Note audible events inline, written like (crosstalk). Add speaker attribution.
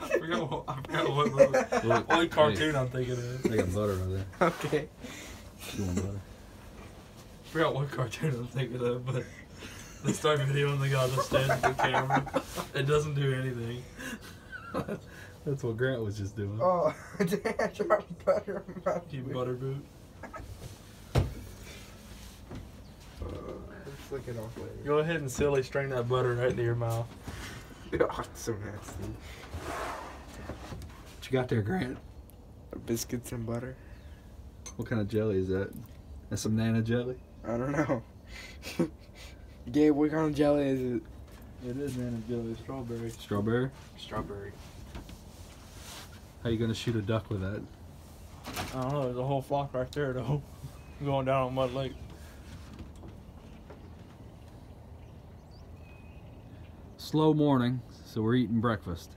Speaker 1: I forgot what, I forgot what, movie-
Speaker 2: Look,
Speaker 1: what cartoon I'm thinking of.
Speaker 2: They got butter right there.
Speaker 3: Okay.
Speaker 2: You want butter?
Speaker 1: I forgot what cartoon I'm thinking of, but they start videoing the guy that stands at the camera. It doesn't do anything.
Speaker 2: That's what Grant was just doing.
Speaker 3: Oh, damn, I dropped butter on my
Speaker 1: You
Speaker 3: food.
Speaker 1: Butter
Speaker 3: lick it off later.
Speaker 1: Go ahead and silly strain that butter right into your mouth. (laughs)
Speaker 3: Oh, it's so nasty.
Speaker 2: What you got there, Grant?
Speaker 3: Biscuits and butter?
Speaker 2: What kind of jelly is that? That's some nana jelly?
Speaker 3: I don't know. (laughs) Gabe, what kind of jelly is it?
Speaker 1: It is nana jelly, strawberry.
Speaker 2: Strawberry?
Speaker 1: Strawberry.
Speaker 2: How you gonna shoot a duck with that?
Speaker 1: I don't know. There's a whole flock right there though, (laughs) going down on Mud Lake.
Speaker 2: Slow morning, so we're eating breakfast.